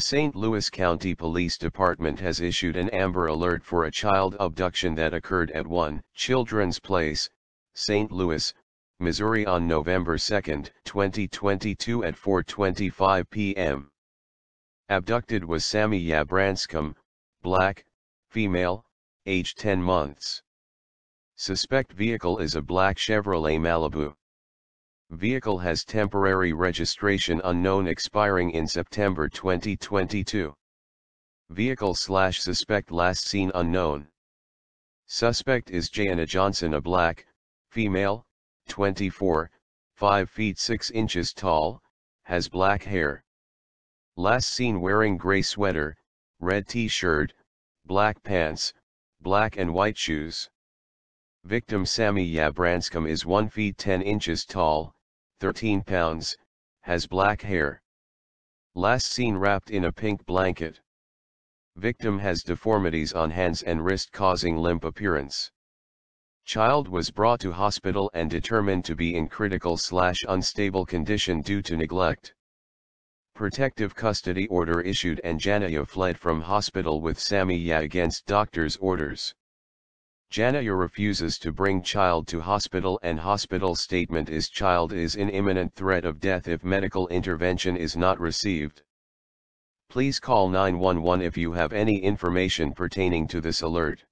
St. Louis County Police Department has issued an Amber Alert for a child abduction that occurred at 1 Children's Place, St. Louis, Missouri on November 2, 2022 at 4.25 p.m. Abducted was Samiyah Branscomb, black, female, age 10 months. Suspect vehicle is a black Chevrolet Malibu. Vehicle has temporary registration unknown expiring in September 2022. Vehicle slash suspect last seen unknown. Suspect is Jayana Johnson a black, female, 24, 5 feet 6 inches tall, has black hair. Last seen wearing gray sweater, red t-shirt, black pants, black and white shoes. Victim Samiyah Branscomb is 1 feet 10 inches tall, 13 pounds, has black hair. Last seen wrapped in a pink blanket. Victim has deformities on hands and wrist causing limp appearance. Child was brought to hospital and determined to be in critical slash unstable condition due to neglect. Protective custody order issued and Janaya fled from hospital with Samiyah against doctor's orders. Janaya refuses to bring child to hospital and hospital statement is child is in imminent threat of death if medical intervention is not received. Please call 911 if you have any information pertaining to this alert.